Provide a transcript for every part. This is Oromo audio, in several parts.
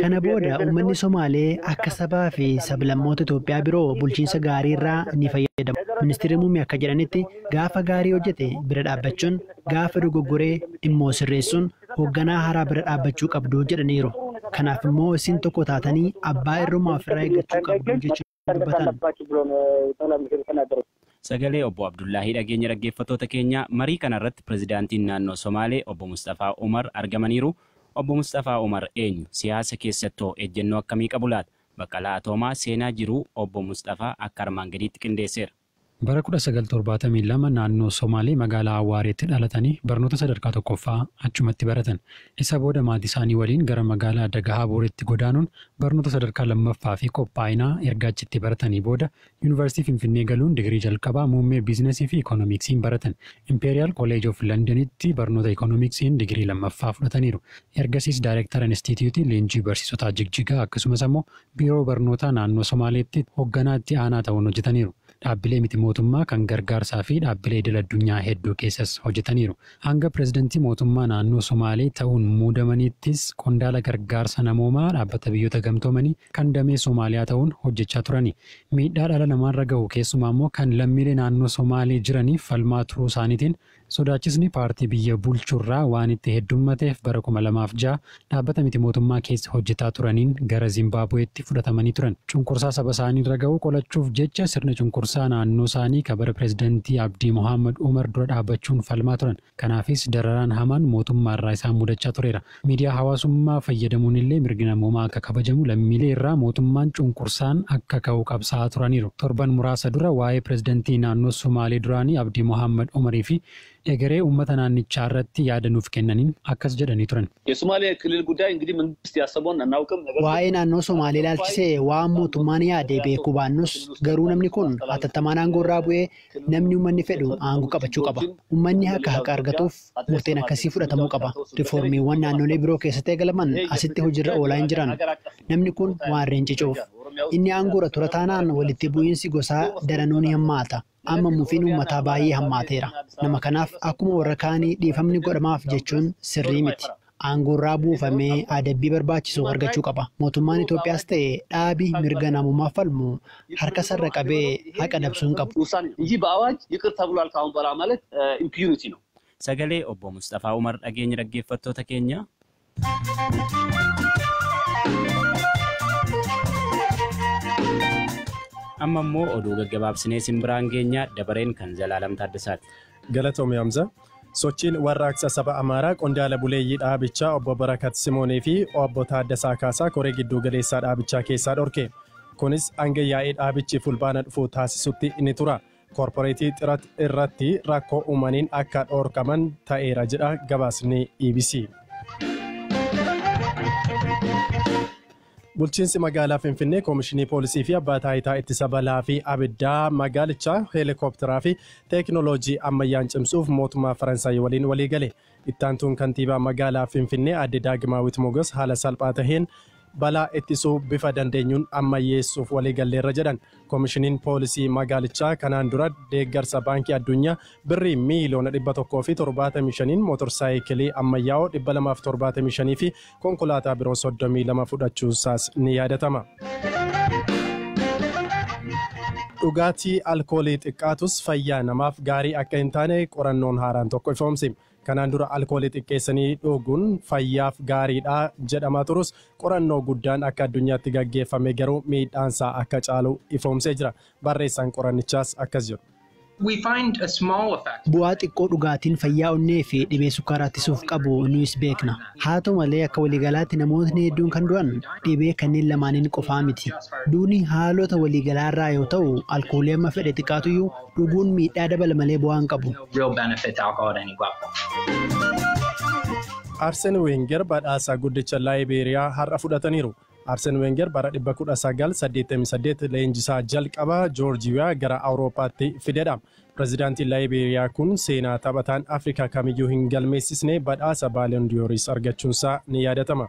Kana booda uummanni Somaalee akka sabaa fi sablammoota Itoophiyaa biroo bulchiinsa gaarii irraa ni fayyadamu. Ministeerri muummee akka jedhanitti gaafa gaarii hojjete bira dhaabbachuun gaafa dogoggoree immoo sirreessuun hoogganaa haaraa bira dhaabbachuu qabdu jedhaniiru. Kanaaf immoo isin tokko taatanii abbaa irrummaa ofirraa eeggachuu qabdu jechuun dubbatan. Sagalee obbo Abdullaahii dhageenya dhaggeeffattoota keenya marii kanarratti pirezidaantiin naannoo Somaalee obbo Mustafaa Umar argamaniiru. Obbo Mustafaa Umar eenyu siyaasa keessattoo ejjennoo akkamii qabu laata? Baqqalaa Atoomaa seenaa jiruu obbo Mustafaa akka armaan gadiitti qindeesseera. Bara 1972 naannoo Somaalee magaalaa Awwaareetti dhalatanii barnoota sadarkaa tokkoffaa achumatti baratan. Isa booda maatii isaanii waliin gara magaalaa Dagahaa Booreetti godaanuun barnoota sadarkaa lammaffaa fi qophaa'inaa erga achitti baratanii booda Yuunivarsiitii Finfinnee galuun digirii jalqabaa muummee biizinasii fi ikoonomiksiin baratan. Imperiyaal Kolleej of Londonitti barnoota ikoonomiksiin digirii lammaffaa fudhataniiru. Ergasiis Daayireektara Inistitiiyuutii Leenjii Barsiisotaa Jigjigaa akkasumas immoo Biiroo Barnootaa naannoo Somaaleetti hoogganaa itti aanaa ta'uun hojjetaniiru. Dhaabbilee miti mootummaa kan gargaarsaa fi dhaabbilee idil addunyaa hedduu keessas hojjetaniiru. Hanga pirezidantii mootummaa naannoo Somaalee ta'uun muudamaniittis qondaala gargaarsa namoomaa dhaabbata biyyoota gamtoomanii kan damee Somaaliyaa ta'uun hojjechaa turani. Miidhaa dhala namaarra gahu keessumaa immoo kan lammiilee naannoo Somaalee jiraniif falmaa turuu isaaniitiin sodaachisni paartii biyya bulchurraa waan itti heddummateef bara kuma lamaaf ja'a dhaabbata miti mootummaa keessa hojjetaa turaniin gara Zimbaabuweetti fudhatamanii turan. Cunqursaa saba isaanii irra gahu qolachuuf jecha sirna cunqursaa naannoo isaanii kan bara pirezidantii Abdii Mohaammed Umar dura dhaabbachuun falmaa turan. Kanaafis dararaan hamaan mootummaa irraa isaan mudachaa tureera. Miidiyaa hawaasummaa fayyadamuun illee mirgi namoomaa akka kabajamu lammiilee irraa mootummaan cunqursaan akka ka'u qabsaa'aa turaniiru. Torban muraasa dura waa'ee pirezidantii naannoo Somaalee duraanii Abdii Mohaammed Umarii fi egeree uummata naannichaa irratti yaada nuuf kennaniin akkas jedhanii turan. የሶማሌ ክልል ጉዳይ እንግዲህ መንግስት ያሰበውን አናውቅም። ነገር Waa'ee naannoo Somaalee ilaalchisee waan mootummaan yaade beekuu baannus garuu namni kun hatattamaan aangoo irraa bu'ee namni uummanni fedhu aangoo qabachuu qaba. Uummanni akka haqa argatuuf murteen akkasii fudhatamuu qaba. Rifoormiiwwan naannolee biroo keessatti eegalaman asitti hojiirra oolaa hin jiran. Namni kun waan reencicuuf. Inni aangoo irra tura taanaan walitti bu'iinsi gosaa daranuu ni hammaata. amma mufiin uummataa baay'ee hammaateera. Nama kanaaf akkuma warra kaanii dhiifamni godhamaaf jechuun sirrii miti. Aangorraa buufamee adabbii barbaachisu argachuu qaba. Mootummaan Itoophiyaas ta'e dhaabi mirga namummaaf falmu harka sarra qabee haqa dabsuun qabu. Sagalee obbo Mustafaa Umar dhageenya dhaggeeffattoota keenya. Amma immoo oduu gaggabaabsinee simbiraan geenya dabareen kan Zalaalam Taaddasaati. Galatoom Yaamza. Sochiin warraaqsa saba Amaaraa qondaala buleeyyii dhaabichaa obbo Barakat Simoonii fi obbo Taaddasaa Kaasaa koree gidduu galeessaa dhaabichaa keessaa dhorke. Kunis hanga yaa'ii dhaabichi fulbaana dhufu taasisutti ni tura. Koorporeetii xirat irratti rakkoo uumaniin akka dhorkaman ta'eera jedha gabaasni EBC. Bulchiinsi magaalaa Finfinnee Koomishinii Poolisii fi Abbaa Taayitaa Ittisa Balaa fi Abiddaa magaalichaa heelikoopteraa fi teekinooloojii ammayyaan cimsuuf mootummaa Faransaay waliin walii gale. Ittaantuun kantiibaa magaalaa Finfinnee Aadde Daagimaawit Mogos haala salphaa taheen balaa ittisuu bifa dandeenyuun ammayyeessuuf walii galleerra jedhan. Koomishiniin Poolisii magaalichaa kanaan dura deeggarsa baankii addunyaa birrii miiliyoona dhibba tokkoo fi torbaatamii shaniin mootorsaayikilii ammayyaa'oo dhibba lamaaf torbaatamii shanii fi konkolaataa biroo soddomii lama fudhachuusaas ni yaadatama. Dhugaatii alkoolii xiqqaatus fayyaa namaaf gaarii akka hin taane qorannoon haaraan tokko ifoomse. Kanaan dura alkoolii xiqqeessanii dhuguun fayyaaf gaariidha jedhamaa turus qorannoo guddaan akka addunyaatti gaggeeffame garuu miidhaansaa akka caalu ifoomsee jira. Barreessaan qorannichaas akkas jedhu. We find a small effect. Bu'aa xiqqoo dhugaatiin fayyaa onnee fi dhibee sukkaaraa ittisuuf qabu nuyis beekna. Haa ta'u malee akka waliigalaatti namootni hedduun kan du'an dhibee kanneen lamaaniin qofaa miti. Duuni haalota waliigalaa irraa yoo ta'u alkoolii amma fedhe xiqqaatuyyuu dhuguun miidhaa dabala malee bu'aa hin qabu. Arseen Weenger badhaasa guddicha Laayibeeriyaa har'a fudhataniiru. Arseen Weenger bara 1988 leenjisaa jalqabaa Joorjiyaa gara Awurooppaatti fidedha. Pireezidaantiin Laayibeeriyaa kun seenaa taphataan Afrikaa kamiyyuu hin galmeessisne badhaasa Baalondiyooris argachuunsaa ni yaadatama.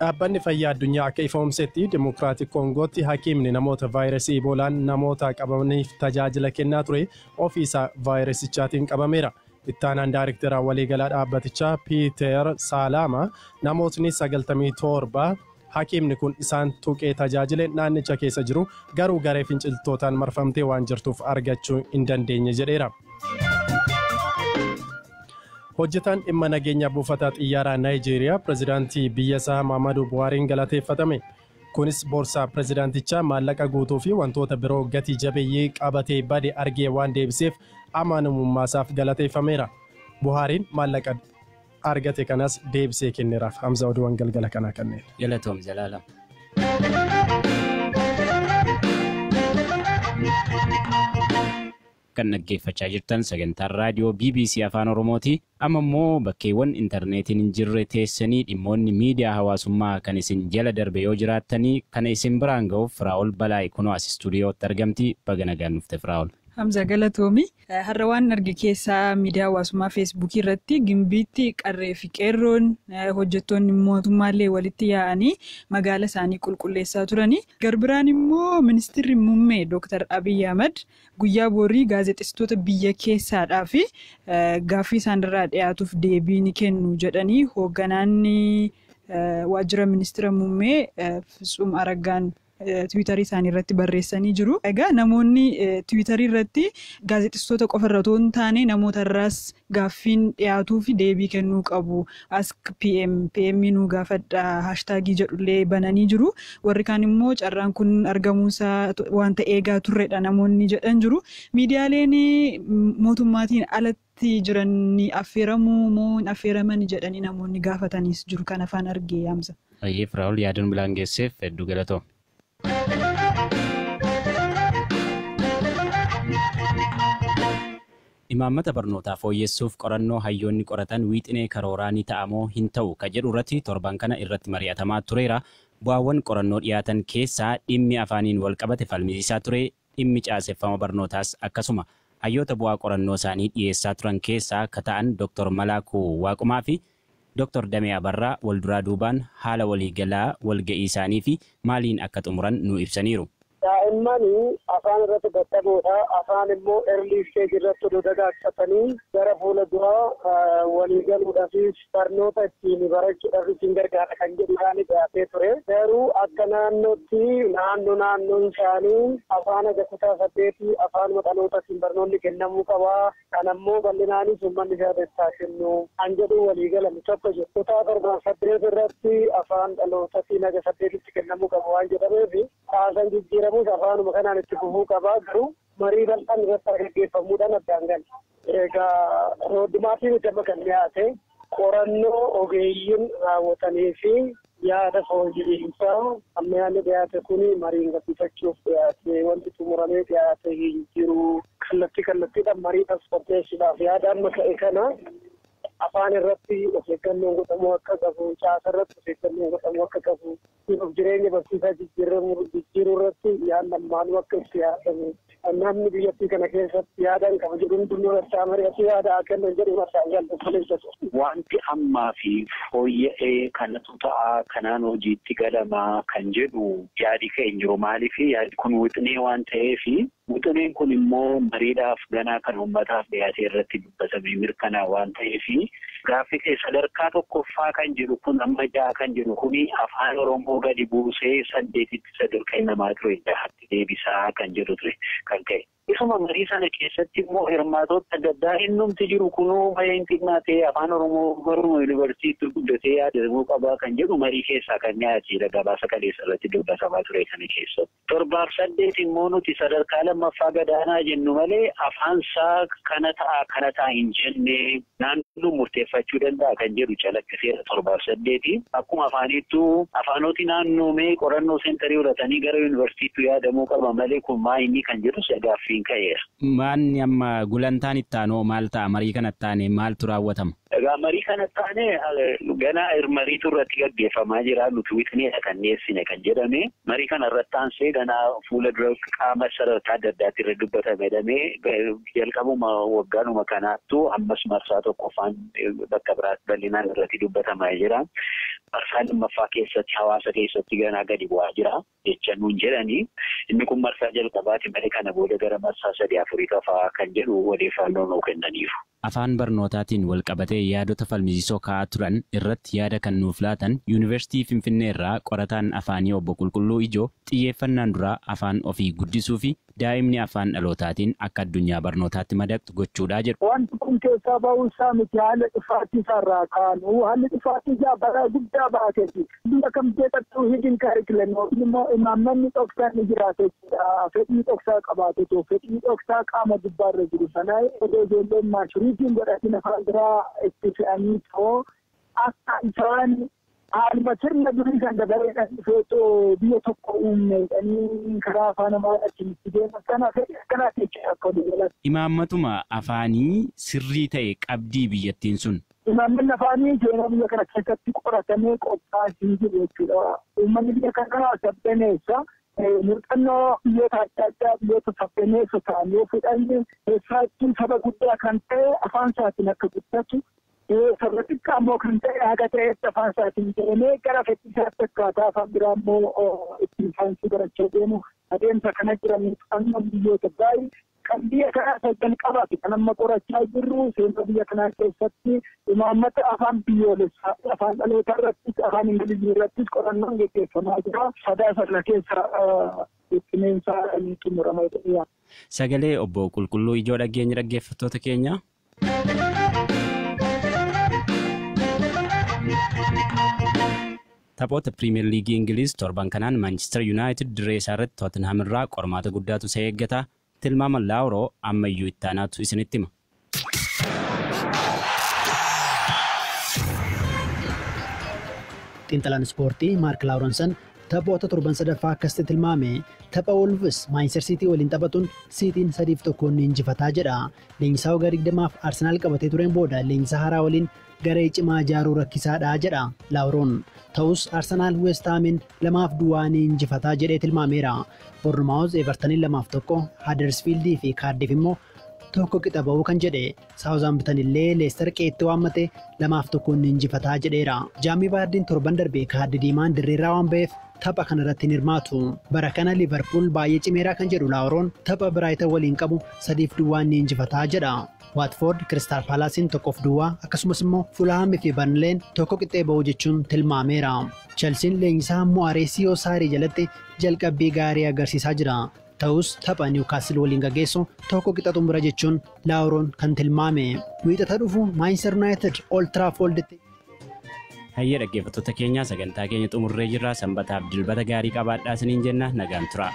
Dhaabbanni fayyaa addunyaa akka ifoomsetti Dimokiraatik Koongootti hakiimni namoota vaayirasii Iboolaan namoota qabamaniif tajaajila kennaa ture ofiisaa vaayirasichaatiin qabameera. Ittaanaan Daayirikteera waliigalaa dhaabbatichaa Piiter Saalaama namootni 97 hakiimni kun isaan tuqee tajaajile naannicha keessa jiru garuu garee finciltootaan marfamtee waan jirtuuf argachuu hin dandeenye jedheera. Hojjetaan dhimma nageenya buufata xiyyaaraa Naayijeeriyaa pirezidaantii biyyasaa Maamadu Buhaariin galateeffatame. Kunis boorsaa pirezidaantichaa maallaqa guutuu fi wantoota biroo gatii jabeeyyii qabatee bade argee waan deebiseef amanamummaasaaf galateeffameera. Buhaariin maallaqa argate kanas deebisee kenneeraaf. Hamza oduuwwan galgala kanaa kanneen. Galatoom Jalaalam. Kan dhaggeeffachaa jirtan sagantaan raadiyoo BBC Afaan Oromooti. Amma immoo bakkeewwan intarneetiin hin jirre teessanii dhimmoonni miidiyaa hawaasummaa kan isin jala darbe yoo jiraattanii kana isin biraan ga'uuf Firaa'ol Balaayi kunoo as istuudiyootti argamti. Baga nagaan dhufte Firaa'ol. Hamza Galatoomi. Har'a waan arge keessaa miidiyaa hawaasummaa feesbuukii irratti gimbiitti qarree fi qeerroon hojjettoonni mootummaallee walitti yaa'anii magaala isaanii qulqulleessaa turani. Garbiraan immoo ministeerri muummee Dr. Abiy Ahmad guyyaa boorii gaazexeessitoota biyya keessaadhaa fi gaaffii isaanirraa dhiyaatuuf deebii ni kennu jedhanii hoogganaan waajjira ministeera muummee Fitsum Araggaan tiwiitarii isaanii irratti barreessanii jiru. Egaa namoonni tiwiitarii irratti gaazexeessitoota qofa irra otoo hin taane namoota irraas gaaffiin dhiyaatuu fi deebii kennuu qabu. Ask PM PM nu gaafadha haashtaagii jedhullee bananii jiru. Warri kaan immoo carraan kun argamuusaa wanta eegaa turredha namoonni jedhan jiru. Miidiyaaleen mootummaatiin alatti jiran ni affeeramuu moo hin affeeraman jedhanii namoonni gaafatanis jiru kan afaan argee yaamsa. Baay'ee Firaa'ol yaaduun bilaan geesseef hedduu galatoom. Imaammata barnootaa fooyyessuuf qorannoo hayyoonni qoratan wiixinee karooraa ni ta'amoo hin ta'u ka jedhu irratti torban kana irratti mari'atamaa tureera. Bu'aawwan qorannoo dhiyaatan keessaa dhimmi afaaniin wal qabate falmisiisaa ture dhimmi caaseffama barnootaas akkasuma hayyoota bu'aa qorannoo isaanii dhiyeessaa turan keessaa ka ta'an Dr. Malaakuu Waaqumaa fi Dr. Damee Abarraa walduraa duubaan haala waliigalaa walga'ii isaanii fi maaliin akka xumuran nu ibsaniiru. Daa'imman afaan irratti dadhaboodha. Afaan immoo erlii isteej irratti oduu dagaagfatanii gara fuula duraa walii galuudhaafis barnoota ittiin barachuudhaaf ittiin gargaara kan jedhu isaanii dhiyaatee ture. Garuu akka naannootti naannoo naannoon isaanii afaan aga kutaa saddeetii afaan dhalootaatiin barnoonni kennamuu qabaa. Kan ammoo bal'inaanis uummanni isaa kennu kan jedhu walii galamu tokko jiru. Kutaa torbaan saddeet irratti afaan dhalootaatiin aga saddeetitti kennamuu qaba waan jedhameef haasan jijjiiramu jedhamus afaanuma kanaan itti fufuu qabaa garuu marii bal'aan irratti gaggeeffamuudhaan addaan gala. Egaa roodimaatiin amma kan dhiyaate qorannoo ogeeyyiin raawwatanii fi yaada fooyya'insaa amma yaadni dhiyaate kun mariin gabbitachuuf dhiyaate wanti xumuramee dhiyaate hin jiru kallattii kallattiidhaan marii tasfabbeessuudhaaf yaada amma ka'e kana afaan irratti of eeggannoon godhamuu akka qabu caasa irratti of eeggannoon godhamuu akka qabu of jireenya barsiisaa jijjiiruu irratti yaadni ammaanuu akka itti yaadamu namni biyyattii kana keessatti yaadaan qaba jedhu hundumtuu irratti mari'atu yaada haa kennan jedhu marsaan galchuuf Wanti ammaa fi fooyya'ee kanatu ta'a kanaan hojiitti galamaa kan jedhu yaadi keenya jiru. Maaliif yaadi? Kun wixinee waan ta'eef wixineen kun immoo mariidhaaf ganaa kan uummataaf dhiyaate irratti dubbatamee mirkanaa waan ta'eef gaaffii sadarkaa tokkoffaa kan jedhu kun amma ja'a kan jedhu kuni afaan oromoo gadi buusee saddeetitti sadarkaa namaa ture jahatti deebisaa kan jedhu ture kan ka'e. Isuma marii sana keessatti immoo hirmaatota adda addaa innumti jiru kunuu baheen xinnaatee afaan oromoo baruma yuunivarsiitii guddatee yaadamuu qabaa kan jedhu marii keessaa kan dhiyaatedha gabaasa kaleessa irratti dubbatamaa ture kana keessatti. Torbaaf saddeet immoo nuti sadarkaa lammaffaa gadaanaa jennu malee afaansaa kana ta'a kana ta'a hin jenne naannoo murteeffachuu danda'a kan jedhu calaqqiseera torbaaf saddeeti. Akkuma afaanittuu afaanoti naannoomee qorannoo seentarii fudhatanii gara yuunivarsiitii yaadamuu qaba malee kun maa inni kan jedhu gaaffii ka'eera. Maanni amma gulantaan itti aanoo maal ta'a marii kana itti aanee maaltu raawwatama? Egaa marii kana taane gana mariitu irratti gaggeeffamaa jira nuti wixneedha kan dhiyeessine kan jedhame marii kana irratti aansee gana fuula dura qaama sadarkaa adda addaatti irra dubbatame jedhamee jalqabuma waggaanuma kanaattu ammas marsaa tokkoffaan bakka biraatti bal'inaan irratti dubbatamaa jira. Marsaa lammaffaa keessatti hawaasa keessatti ganaa gadi bu'aa jira jecha nuun jedhanii inni kun marsaa jalqabaati malee kana booda gara marsaa sadii afurii qofaa kan jedhu odeeffannoo nuu kennaniiru. Afaan barnootaatiin wal qabatee yaadota falmisiisoo ka'aa turan irratti yaada kan nuuf laatan Yuunivarsiitii Finfinnee irraa qorataan afaanii obbo Qulqulluu Ijoo xiyyeeffannaan duraa afaan ofii guddisuu fi daa'imni afaan dhalootaatiin akka addunyaa barnootaatti madaqxu gochuudha jedhu. Wanti kun keessaa ba'uusaa miti haala dhufaatii isaarraa kaanu haalli dhufaatii isaa bara guddaa baateeti. Biyya kam keessattuu hidin kaarikilan yookiin immoo imaammanni dhoksaan ni jiraate. Fedhii dhoksaa qabaate too fedhii dhoksaa qaama gubbaarra jiru sana odoo ijoolleen maashuriitiin godhatin afaan biraa itti fe'anii too akka isaan haaluma sirna durii kan dabareedhaan dhufeetoo biyya tokko uumneedhanii karaa afaan amaaraatiin itti deeman kana fedhii akkanaa jechuudha akka jalatti. Imaammatuma afaanii sirrii ta'e qabdii biyyattiin sun Imaammanni afaanii seenaa biyya kana keessatti qoratamee qophaa'aa jiru jechuudha. Uummanni biyya kana sabbeneessa. Muuxannoo biyyoota adda addaa biyyoota sabbeneessa ta'an yoo fudhanne keessattuu saba guddaa kan ta'e afaan isaatiin akka guddatu saba xiqqaa immoo kan ta'e haga ta'etti afaan isaatiin deemee gara fedhii isaatti akkaataa afaan biraa immoo ittiin saayinsii barachaa deemu adeemsa kana jiran muuxannoon biyyoota baay'ee kan biyya kanaa jalqabaati kan amma qorachaa jirru seenaa biyya kanaa keessatti imaammata afaan biyyoolessaa afaan dhaloota irrattis afaan ingilizii irrattis qorannoon gaggeeffamaa jira sadaa sana keessa ittimeensaa ni xumurama jedhee Sagalee obbo Qulqulluu Ijoo dhageenya dhaggeeffattoota keenya. Taphoota Piriimiyer Liigii Ingiliz torban kanaan Maanchister Yuunaayitid dirree isaa irratti Tootinhaam irraa qormaata guddaatu isa eeggata. Tilmaama Laawuroo ammayyuu ittaanaatu isinitti hima. Xiinxalaan ispoortii Maark Laaworonsan taphoota torban sadaffaa akkasitti tilmaame tapha Wolves Maanchister Siitii waliin taphatuun Siitiin sadiif tokkoon ni injifataa jedha. Leenjisaa waggaa digdamaaf Arsenaal qabatee tureen booda leenjisaa haaraa waliin garee cimaa ijaaruu rakkisaadha jedha Laawuroon. Ta'us Arsenaal Weestaamin lamaaf duwwaa ni injifataa jedhee tilmaameera. Bournemouth Evertoniin lamaaf tokko, Huddersfield fi Cardiff immoo tokko qixa ba'uu kan jedhe saawuzaambitan illee leestar qeetti waammate lamaaf tokkoon injifataa jedheera jaamii baardiin torban darbe kaardi diimaan dirreerraa waan ba'eef tapha kana irratti hin hirmaatu bara kana liverpool baay'ee cimeeraa kan jedhu laawuroon tapha biraayitan waliin qabu sadiif duwwaan ni injifataa jedha paalaasiin tokkoof duwwaa akkasumas immoo fulahaamii fi barnleen tokko qixxee ba'uu jechuun tilmaameera chelsiin leenjisaa mo'areesiyoo saarii jalatti jalqabbii gaarii agarsiisaa jira ta'us tapha niwukaastil waliin gaggeessu tokko qixa xumura jechuun laawuroon kan tilmaame wiixata dhufu maanchister yuunaayitid ooldi tiraafoolditti. Hayyee dhaggeeffattoota keenyaa sagantaa keenya xumurree jirra sanbataaf dilbata gaarii qabaadhaa isiniin jenna nagaan tura.